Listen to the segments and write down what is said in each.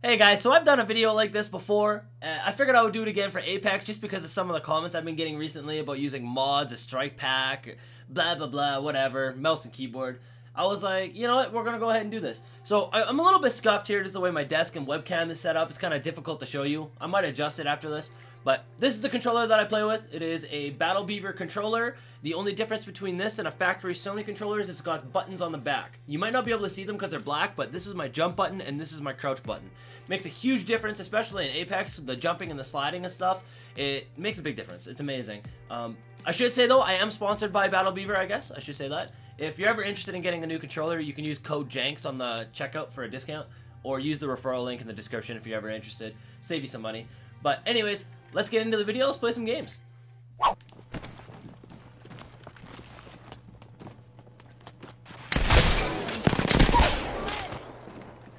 Hey guys, so I've done a video like this before. Uh, I figured I would do it again for Apex just because of some of the comments I've been getting recently about using mods, a strike pack, blah blah blah, whatever, mouse and keyboard. I was like, you know what, we're gonna go ahead and do this. So I, am a little bit scuffed here just the way my desk and webcam is set up. It's kind of difficult to show you. I might adjust it after this. But this is the controller that I play with. It is a Battle Beaver controller. The only difference between this and a factory Sony controller is it's got buttons on the back. You might not be able to see them because they're black, but this is my jump button and this is my crouch button. Makes a huge difference, especially in Apex, the jumping and the sliding and stuff. It makes a big difference. It's amazing. Um, I should say though, I am sponsored by Battle Beaver, I guess. I should say that. If you're ever interested in getting a new controller, you can use code JANKZ on the checkout for a discount, or use the referral link in the description if you're ever interested. Save you some money. But anyways, let's get into the video. Let's play some games.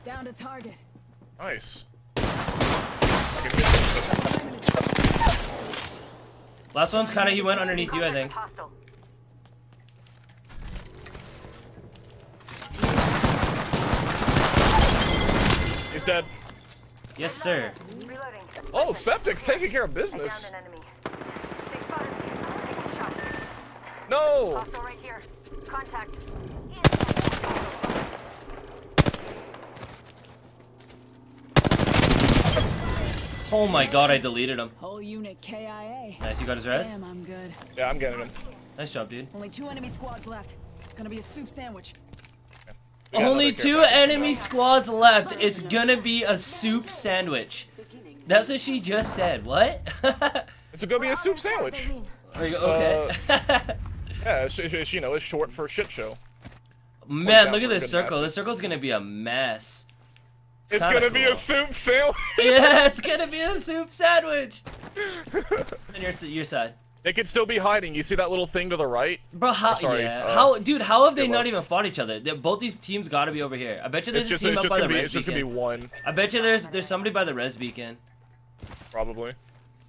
Down to target. Nice. Last one's kind of, he went underneath you, I think. He's dead. Yes, sir. Oh, Septic's taking care of business. No! Contact. Oh my god, I deleted him. Whole unit KIA. Nice, you got his res? Damn, I'm good. Yeah, I'm getting him. Nice job, dude. Only two enemy squads left. It's gonna be a soup sandwich. Only two enemy squads left. It's gonna be a soup sandwich. That's what she just said. What? It's gonna be a soup sandwich. there you go. Okay. Uh, yeah, it's, it's, it's, you know, it's short for shit show. Man, look at this circle. This circle's gonna be a mess. It's, kinda gonna be a soup sandwich. Yeah, it's gonna be a soup sandwich. And your your side, they could still be hiding. You see that little thing to the right? bro. How? sorry, yeah. uh, how, dude? How have they not even fought each other? They- both these teams got to be over here. I bet you there's It's just, a team up by the be, res it's just gonna be one, I bet you there's there's somebody by the res beacon. probably.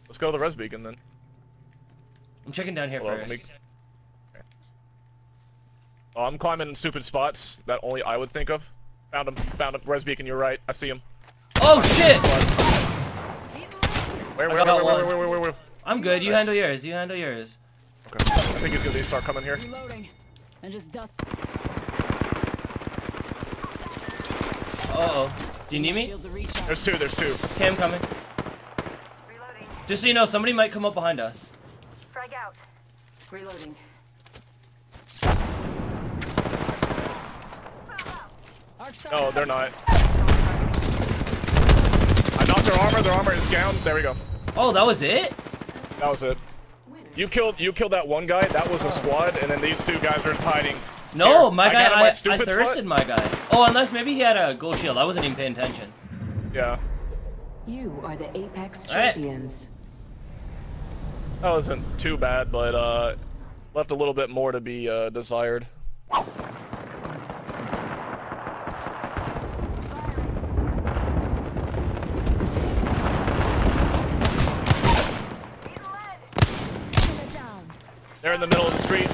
Let's go to the res beacon then. I'm checking down here Hold on, me- first. Oh, I'm climbing in stupid spots that only I would think of. Found him. Found him. Res beacon. You're right. I see him. Oh shit! Where? Where? got Where? Where? one. Where? Where? Where? Where? I'm good. You handle yours. You handle yours. Okay. I think he's gonna start coming here. Reloading. And just dust. Uh oh. Do you need me? Shields a recharge. There's two. There's two. Okay, I'm coming. Reloading. Just so you know, somebody might come up behind us. Frag out. Reloading. Arc star. No, they're not. I knocked their armor. Their armor is down. There we go. Oh, that was it? That was it. You killed. You killed that one guy. That was a squad, and then these two guys are hiding. No, Here, my I guy, got I, I thirsted spot. my guy. Oh, unless maybe he had a gold shield. I wasn't even paying attention. Yeah. You are the Apex All right. champions. That wasn't too bad, but uh, left a little bit more to be uh, desired. They're in the middle of the street.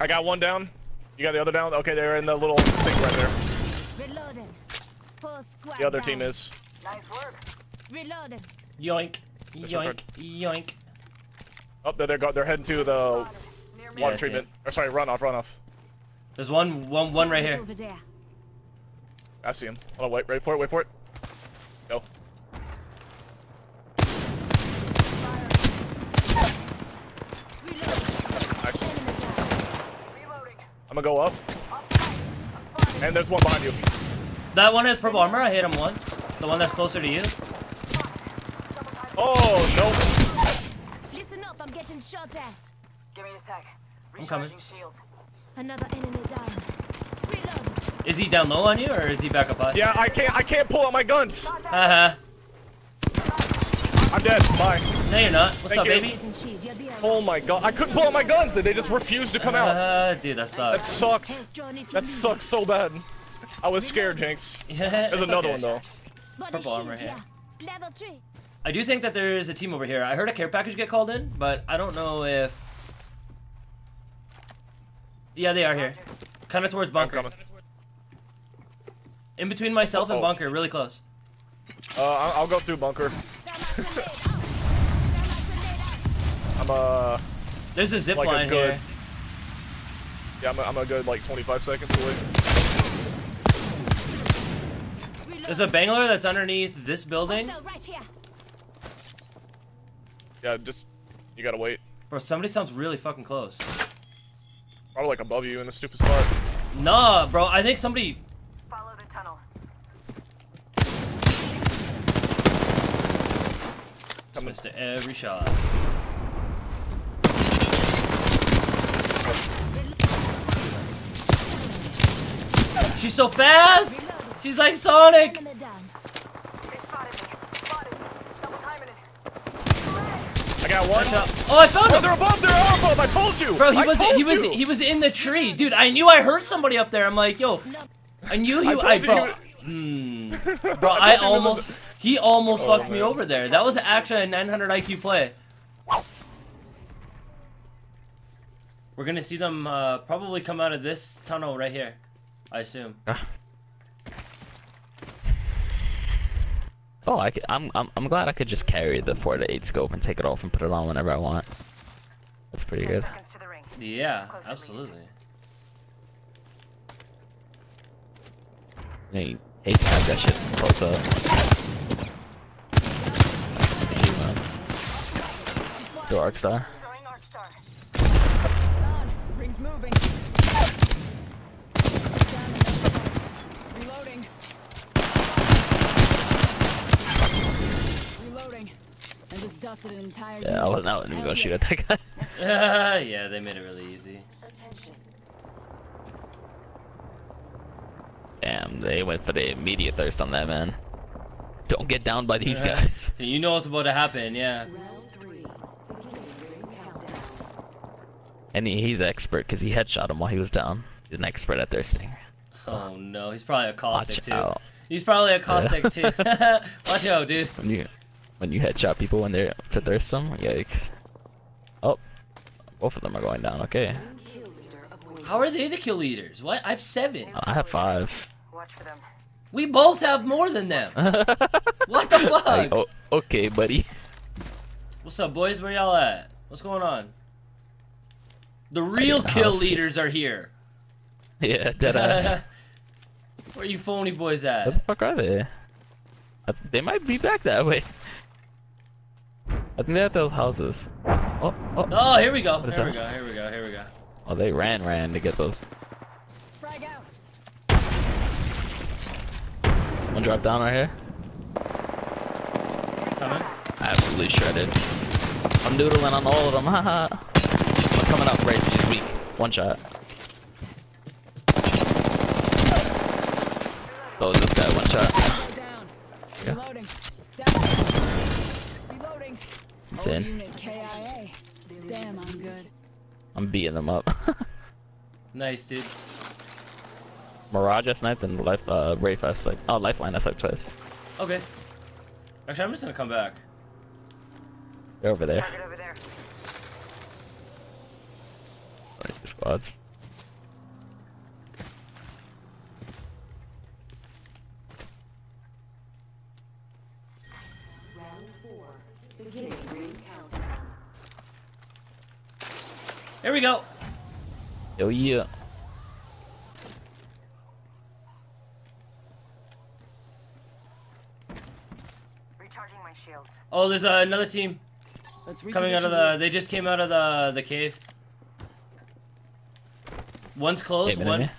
I got one down. You got the other down? Okay, they're in the little thing right there. Reloading. The other team is. Nice work. Reloading. Yoink. This Yoink. Yoink. Oh, they're they're, go- they're heading to the Near me. Yeah, I water see treatment. it. Or sorry, runoff, runoff. There's one, one, one right here. I see him. Hold on, wait, wait for it, wait for it. Go. Reloading. Nice. Reloading. I'm gonna go up, Off sight. I'm spotted. and there's one behind you. That one has purple armor. I hit him once. The one that's closer to you. Oh, no. Listen up, I'm getting shot at. Give me a sec. I'm coming. Recharging shield. Another enemy down. Reloading. Is he down low on you, or is he back up high? Yeah, I can't, I can't pull out my guns. Haha. Dead. Bye. no, you're not. What's Thank up, you. baby? Getting shield. You're the Oh my god, I couldn't pull out my guns, and they just refused to come out. Uh, dude, that That sucked. Health drone if you That sucks so bad. I was scared, Jinx. There's another okay. one though. Purple armor here. Level three. I do think that there is a team over here. I heard a care package get called in, but I don't know if. Yeah, they are here. Kind of towards bunker. In between myself and bunker, really close. Uh, I'll go through bunker. Thermite grenade out. Thermite grenade out. I'm uh, There's a zip Like a line good- here. yeah, I'm a, I'm a good like 25 seconds away. There's a Bangalore that's underneath this building. Hostile right here. Yeah, just you gotta wait. Bro, somebody sounds really fucking close. Probably like above you in the stupid spot. Nah, bro, I think somebody. Follow the tunnel. Missed every shot. She's so fast! She's like Sonic! Enemy down. They spotted me. Spotted. Double timing it. I got one. Oh, I found Oh, him! they're above. They're above. I told you. Bro, he I was he was he was in the tree, dude. I knew I heard somebody up there. I'm like, yo, I knew he. I I, bro, hmm, bro, I I almost he almost Oh, fucked me over there. That was actually a 900 IQ play. We're gonna see them uh, probably come out of this tunnel right here. I assume. Oh, I could, I'm, I'm I'm glad I could just carry the four to eight scope and take it off and put it on whenever I want. That's pretty good. seconds to the ring. Yeah, Close absolutely. I mean, hate to have that shit close up. Arc Star. Throwing Arc Star. It's on. Ring's moving. Reloading. Reloading. I just dusted an entire Yeah, I wasn't, I wasn't even gonna shoot at that guy. yeah, they made it really easy. Damn, they went for the immediate thirst on that man. Don't get down by these Yeah. guys. You know what's about to happen, yeah. And he, he's expert because he headshot him while he was down. He's an expert at thirsting. Oh no, he's probably a caustic Watch too. out. He's probably a caustic too. Watch out, dude. When you when you headshot people when they're to thirst them, yikes. Oh, both of them are going down. Okay, Kill leader appointed. How are they the kill leaders? What? I have seven. I have five. Watch for them. We both have more than them. What the fuck? Like, oh, okay, buddy. What's up, boys? Where y'all at? What's going on? The real kill house. leaders are here. Yeah, dead ass. Where you phony boys at? Where the fuck are they? They might be back that way. I think they're at those houses. Oh, oh, Oh, here we go. What is Here we go. Here we go. Here we go. oh, they ran, ran to get those. Frag out. One drop down right here. Coming. Absolutely shredded. I'm noodling on all of them. Haha. One coming up right, she's weak. One shot. Oh, this guy, one shot. Down. Yeah. Reloading. Down. Reloading. It's in. Damn, I'm good. I'm beating them up. Nice, dude. Mirage I sniped and life, uh, Wraith I sniped. Oh, Lifeline I sniped twice. Okay. Actually, I'm just gonna come back. They're over there. Target over there. Like the squads. Round four. Beginning ring countdown. Here we go. Oh yeah. Recharging my shields. Oh, there's uh, another team Let's coming out of the. They just came out of the the cave. One's close. Hey, one.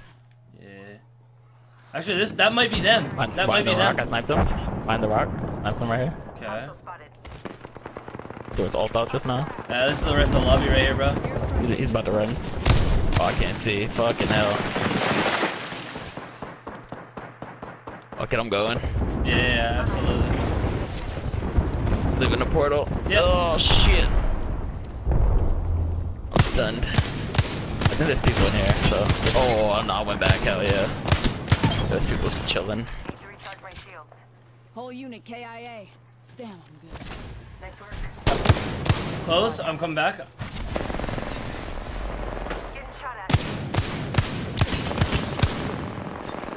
Yeah. Actually, this that might be them. Find, that find might be the them. rock, I sniped him. Find the rock. Sniped him right here. Okay. Hostile spotted. There was ult out just now. Uh, this is the rest of the lobby right here, bro. He's, he's about to run. Oh, I can't see. Fucking hell. Fuck it, I'm going. Yeah, yeah, absolutely. Leaving the portal. Yep. Oh shit. I'm stunned. I think there's people in here, so. Oh, no, I went back. Hell yeah. There's people chilling. Need to recharge my shields. Whole unit KIA. Damn, I'm good. Nice work. Close. I'm coming back. Getting shot at.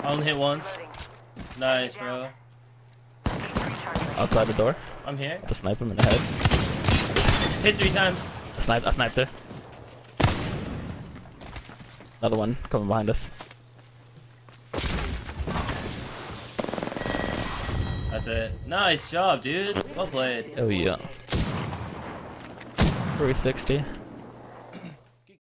I only hit once. Nice, bro. Outside the door. I'm here. To snipe him in the head. Hit three times. I sniped. I sniped her. Another one coming behind us. That's it. Nice job, dude. Well played. Oh yeah. 360.